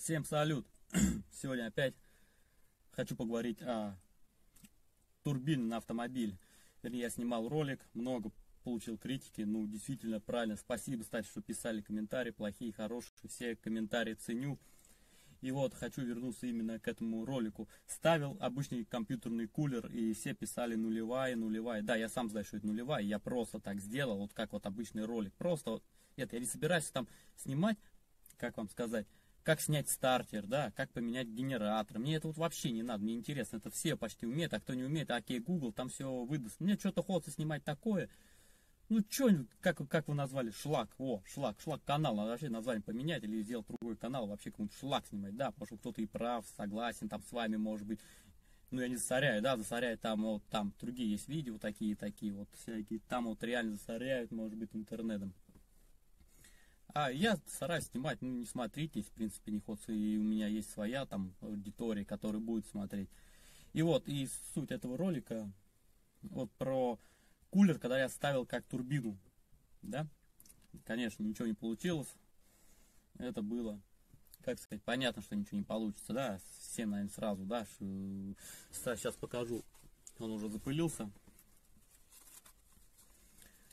Всем салют! Сегодня опять хочу поговорить о турбине на автомобиль. Вернее, я снимал ролик, много получил критики. Ну, действительно, правильно. Спасибо, кстати, что писали комментарии, плохие, хорошие. Все комментарии ценю. И вот хочу вернуться именно к этому ролику. Ставил обычный компьютерный кулер, и все писали нулевая, нулевая. Да, я сам знаю, что это нулевая. Я просто так сделал, вот как вот обычный ролик. Просто вот, это, я не собираюсь там снимать, как вам сказать, как снять стартер, да, как поменять генератор. Мне это вот вообще не надо, мне интересно, это все почти умеют, а кто не умеет, окей, Google там все выдаст. Мне что-то хочется снимать такое, ну, что, как, как вы назвали, шлак, о, шлак, шлак канал, надо вообще название поменять или сделать другой канал, вообще кому-то шлак снимать, да, потому что кто-то и прав, согласен, там с вами, может быть, ну, я не засоряю, да, засоряют там, вот, там, другие есть видео такие, такие, вот, всякие, там вот реально засоряют, может быть, интернетом. А я стараюсь снимать, ну, не смотрите, в принципе, не хочется, и у меня есть своя, там, аудитория, которая будет смотреть. И вот, и суть этого ролика, вот про кулер, когда я ставил как турбину, да, конечно, ничего не получилось, это было, как сказать, понятно, что ничего не получится, да, всем, наверное, сразу, да, сейчас покажу, он уже запылился,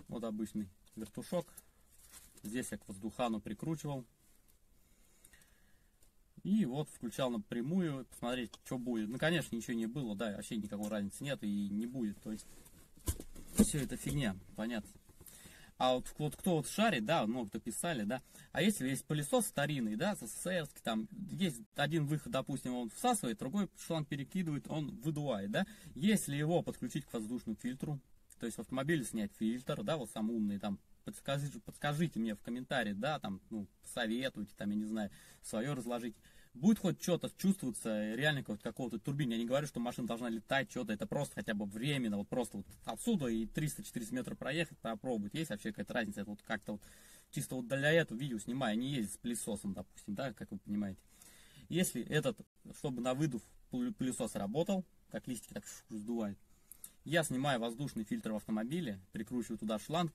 вот обычный вертушок, здесь я к воздухану прикручивал, и вот включал напрямую, посмотреть, что будет. Ну, конечно, ничего не было, да, вообще никакой разницы нет и не будет. То есть все это фигня, понятно. А вот, вот кто вот шарит, да, много кто писали, да, а если есть пылесос старинный, да, СССРский, там есть один выход, допустим, он всасывает, другой шланг перекидывает, он выдувает, да, если его подключить к воздушному фильтру, то есть в автомобиле снять фильтр, да, вот сам умный, там, подскажите, подскажите мне в комментарии, да, там, ну, советуйте, там, я не знаю, свое разложите будет хоть что-то чувствоваться реально как какого-то турбин. Я не говорю, что машина должна летать, что-то, это просто хотя бы временно, вот просто вот отсюда и 300-400 метров проехать, попробовать. Есть вообще какая-то разница, это вот как-то вот чисто вот для этого видео снимаю, не ездить с пылесосом, допустим, да, как вы понимаете. Если этот, чтобы на выдув пылесос работал, как листики так сдувает, я снимаю воздушный фильтр в автомобиле, прикручиваю туда шланг,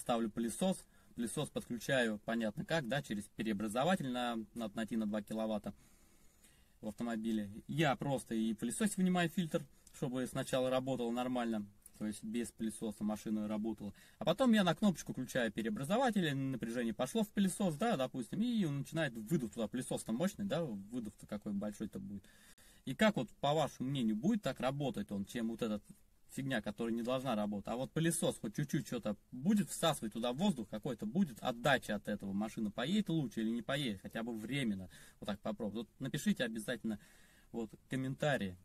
ставлю пылесос, пылесос подключаю, понятно как, да, через переобразователь на, на, на, на 2 киловатта в автомобиле. Я просто и пылесос вынимаю фильтр, чтобы сначала работало нормально, то есть без пылесоса машина работала. А потом я на кнопочку включаю переобразователь, напряжение пошло в пылесос, да, допустим, и он начинает выдув туда, пылесос-то мощный, да, выдув-то какой большой-то будет. И как вот, по вашему мнению, будет так работать он, чем вот этот фигня, которая не должна работать. А вот пылесос хоть чуть-чуть что-то будет всасывать туда воздух какой-то, будет отдача от этого. Машина поедет лучше или не поедет, хотя бы временно. Вот так попробуй. Вот напишите обязательно вот комментарии.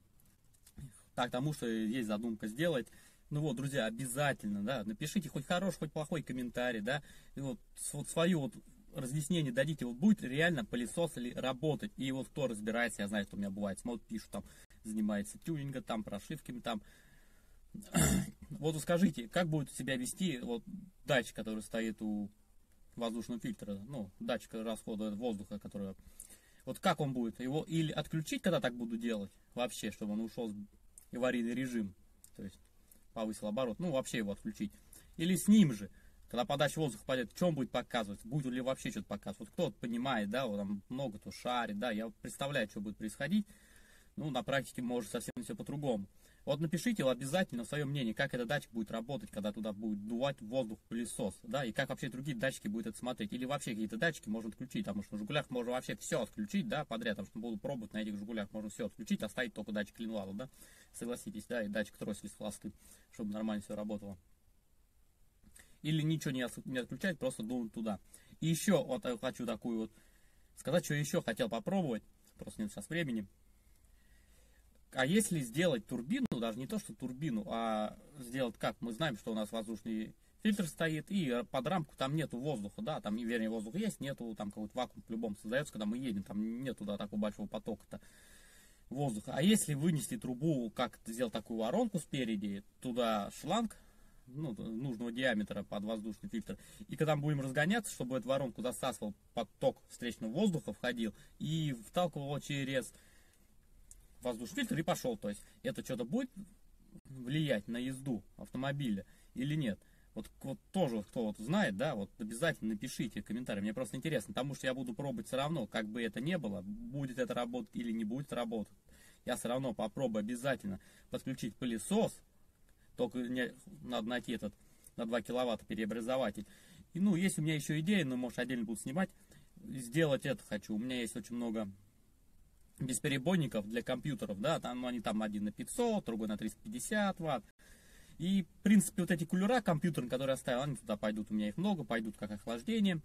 Так, тому что есть задумка сделать. Ну вот, друзья, обязательно, да, напишите хоть хороший, хоть плохой комментарий, да, и вот, вот свою вот разъяснение дадите, вот будет реально пылесос или работать, и вот кто разбирается, я знаю, что у меня бывает, смотрит, пишут там, занимается тюнингом, там, прошивками, там, вот скажите, как будет себя вести вот датчик, который стоит у воздушного фильтра, ну, датчик расхода воздуха, который... Вот как он будет? Его или отключить, когда так буду делать, вообще, чтобы он ушел в аварийный режим, то есть повысил оборот, ну, вообще его отключить. Или с ним же, когда подача воздуха пойдет, что он будет показывать, будет ли вообще что-то показывать. Вот кто-то понимает, да, вот там много кто шарит, да, я представляю, что будет происходить. Ну, на практике может совсем все по-другому. Вот напишите обязательно свое мнение, как этот датчик будет работать, когда туда будет дувать воздух пылесос, да, и как вообще другие датчики будут это смотреть. Или вообще какие-то датчики можно отключить, потому что на Жигулях можно вообще все отключить, да, подряд, потому что буду пробовать на этих Жигулях, можно все отключить, оставить только датчик линвала, да, согласитесь, да, и датчик троссель с хвосты, чтобы нормально все работало. Или ничего не, не отключать, просто дунуть туда. И еще вот хочу такую вот сказать, что еще хотел попробовать, просто нет сейчас времени. А если сделать турбину, даже не то, что турбину, а сделать как? Мы знаем, что у нас воздушный фильтр стоит, и под рамку там нету воздуха, да, там, вернее, воздух есть, нету там какой-то вакуум по-любому создается, когда мы едем, там нету, да, такого большого потока-то воздуха. А если вынести трубу, как сделать такую воронку спереди, туда шланг, ну, нужного диаметра под воздушный фильтр. И когда мы будем разгоняться, чтобы эту воронку засасывал поток встречного воздуха, входил и вталкивал через воздушный фильтр и пошел. То есть это что-то будет влиять на езду автомобиля или нет. Вот, вот тоже, кто вот знает, да, вот обязательно напишите комментарий. Мне просто интересно, потому что я буду пробовать все равно, как бы это ни было, будет это работать или не будет работать. Я все равно попробую обязательно подключить пылесос, только мне надо найти этот на 2 киловатта переобразователь. И, ну, есть у меня еще идея, но, может, отдельно буду снимать, сделать это хочу. У меня есть очень много бесперебойников для компьютеров, да, там они там один на 500, другой на 350 ватт. И, в принципе, вот эти кулера компьютерные, которые я оставил, они туда пойдут, у меня их много, пойдут как охлаждение.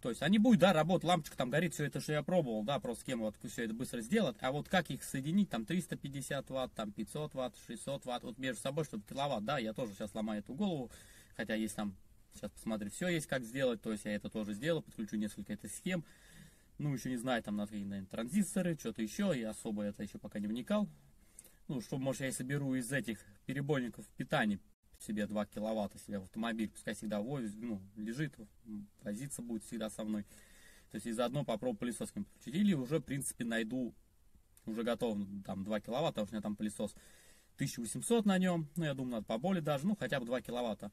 То есть они будут, да, работать, лампочка там горит, все это, что я пробовал, да, просто схему вот все это быстро сделать. А вот как их соединить, там 350 ватт, там 500 ватт, 600 ватт, вот между собой, чтобы киловатт, да, я тоже сейчас ломаю эту голову, хотя есть там, сейчас посмотрю, все есть как сделать, то есть я это тоже сделал, подключу несколько этих схем. Ну, еще не знаю, там надо какие-то транзисторы, что-то еще, я особо это еще пока не вникал. Ну, что, может, я соберу из этих перебойников питания себе 2 киловатта себе в автомобиль, пускай всегда возит, ну, лежит, возиться будет всегда со мной. То есть и заодно попробую пылесосом подключить. Или уже, в принципе, найду, уже готов, там, 2 киловатта, у меня там пылесос 1800 на нем, ну, я думаю, надо поболее даже, ну, хотя бы 2 киловатта.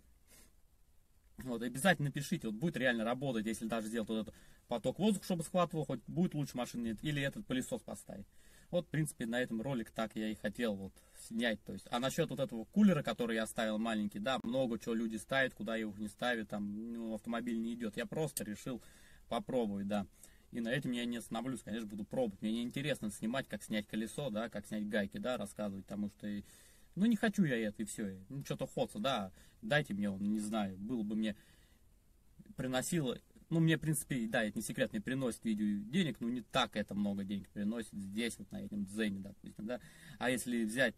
Вот, обязательно пишите, вот будет реально работать, если даже сделать вот этот поток воздуха, чтобы схватывал, хоть будет лучше машины, или этот пылесос поставить. Вот, в принципе, на этом ролик так я и хотел вот снять. То есть, а насчет вот этого кулера, который я оставил маленький, да, много чего люди ставят, куда его не ставят, там, ну, автомобиль не идет. Я просто решил попробовать, да. И на этом я не остановлюсь, конечно, буду пробовать. Мне не интересно снимать, как снять колесо, да, как снять гайки, да, рассказывать, потому что, ну, не хочу я это, и все. Ну, что-то ходца, да, дайте мне он, не знаю, было бы мне, приносило ну, мне, в принципе, да, это не секрет, мне приносит видео денег, но не так это много денег приносит здесь, вот на этом дзене, допустим, да. А если взять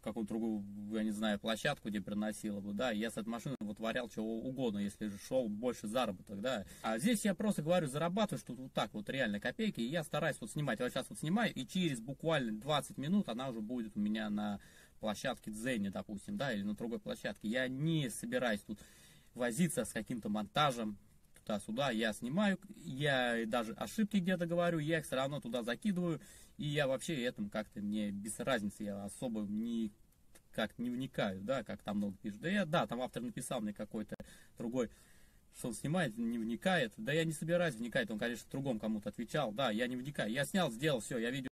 какую-то другую, я не знаю, площадку, где приносила бы, да, я с этой машины вытворял чего угодно, если же шел больше заработок, да. А здесь я просто говорю, зарабатываю, что вот так вот реально копейки, и я стараюсь вот снимать, я вот сейчас вот снимаю, и через буквально 20 минут она уже будет у меня на площадке Дзене, допустим, да, или на другой площадке. Я не собираюсь тут возиться с каким-то монтажем, туда-сюда, я снимаю, я даже ошибки где-то говорю, я их все равно туда закидываю, и я вообще этому как-то мне без разницы, я особо не как не вникаю, да, как там много пишут. Да я, да, там автор написал мне какой-то другой, что он снимает, не вникает. Да я не собираюсь вникать, он, конечно, другом кому-то отвечал. Да, я не вникаю. Я снял, сделал, все, я видео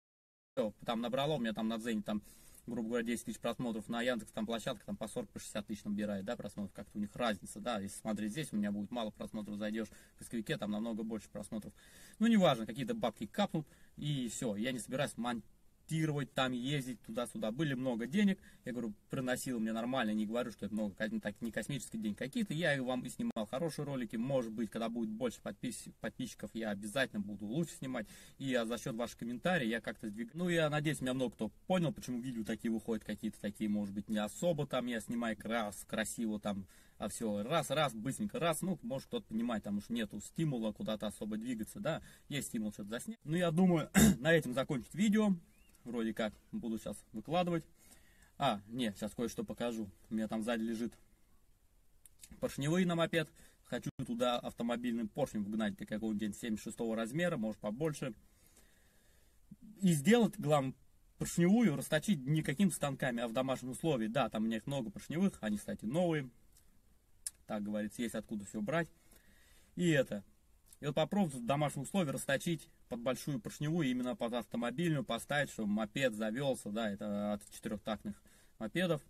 там набрало, у меня там на Дзене там грубо говоря, 10 тысяч просмотров на Яндекс, там площадка там по 40, по 60 тысяч набирает, да, просмотров, как-то у них разница, да, если смотреть здесь, у меня будет мало просмотров, зайдешь в поисковике, там намного больше просмотров. Ну, неважно, какие-то бабки капнут, и все, я не собираюсь монтировать тестировать, там ездить туда-сюда. Были много денег, я говорю, приносил мне нормально, не говорю, что это много, так, не космический день какие-то. Я вам и снимал хорошие ролики, может быть, когда будет больше подпис подписчиков, я обязательно буду лучше снимать. И за счет ваших комментариев я как-то сдвигаю. Ну, я надеюсь, меня много кто понял, почему видео такие выходят, какие-то такие, может быть, не особо там я снимаю раз, красиво там, а все, раз, раз, быстренько, раз, ну, может кто-то понимает, потому что нету стимула куда-то особо двигаться, да, есть стимул что-то заснять. Ну, я думаю, на этом закончить видео вроде как буду сейчас выкладывать. А, нет, сейчас кое-что покажу. У меня там сзади лежит поршневой на мопед. Хочу туда автомобильным поршнем вгнать какого-нибудь 76 размера, может побольше. И сделать, главное, поршневую расточить не какими станками, а в домашнем условии. Да, там у меня их много поршневых, они, кстати, новые. Так говорится, есть откуда все брать. И это, и вот попробовать в домашних условиях расточить под большую поршневую, именно под автомобильную поставить, чтобы мопед завелся, да, это от четырехтактных мопедов.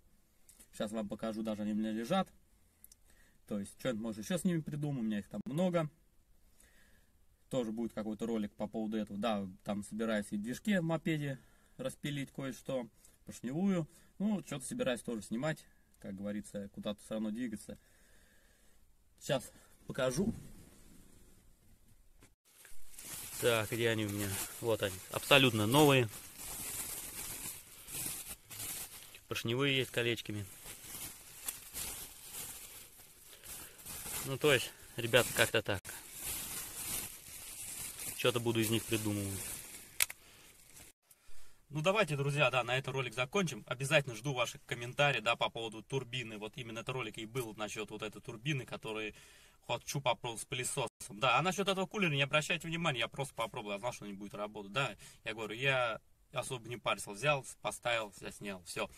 Сейчас вам покажу, даже они у меня лежат. То есть, что-нибудь может еще с ними придумаю, у меня их там много. Тоже будет какой-то ролик по поводу этого. Да, там собираюсь и движки в мопеде распилить кое-что, поршневую. Ну, что-то собираюсь тоже снимать, как говорится, куда-то все равно двигаться. Сейчас покажу. Так, где они у меня? Вот они. Абсолютно новые. Поршневые есть колечками. Ну, то есть, ребята, как-то так. Что-то буду из них придумывать. Ну давайте, друзья, да, на этот ролик закончим. Обязательно жду ваших комментариев, да, по поводу турбины. Вот именно этот ролик и был насчет вот этой турбины, который хочу попробовать с пылесосом. Да, а насчет этого кулера не обращайте внимания, я просто попробовал, я знал, что не будет работать. Да, я говорю, я особо не парился, взял, поставил, заснял, все.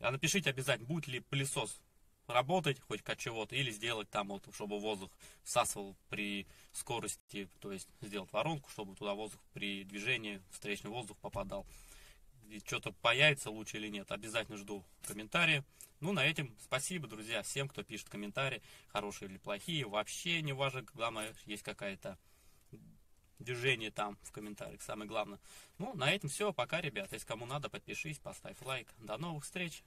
А напишите обязательно, будет ли пылесос работать хоть как чего-то, или сделать там вот, чтобы воздух всасывал при скорости, то есть сделать воронку, чтобы туда воздух при движении, встречный воздух попадал. Что-то появится лучше или нет, обязательно жду комментарии. Ну, на этом спасибо, друзья, всем, кто пишет комментарии, хорошие или плохие, вообще не важно, главное, есть какая-то движение там в комментариях, самое главное. Ну, на этом все, пока, ребят, если кому надо, подпишись, поставь лайк. До новых встреч!